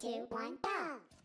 two, one, go!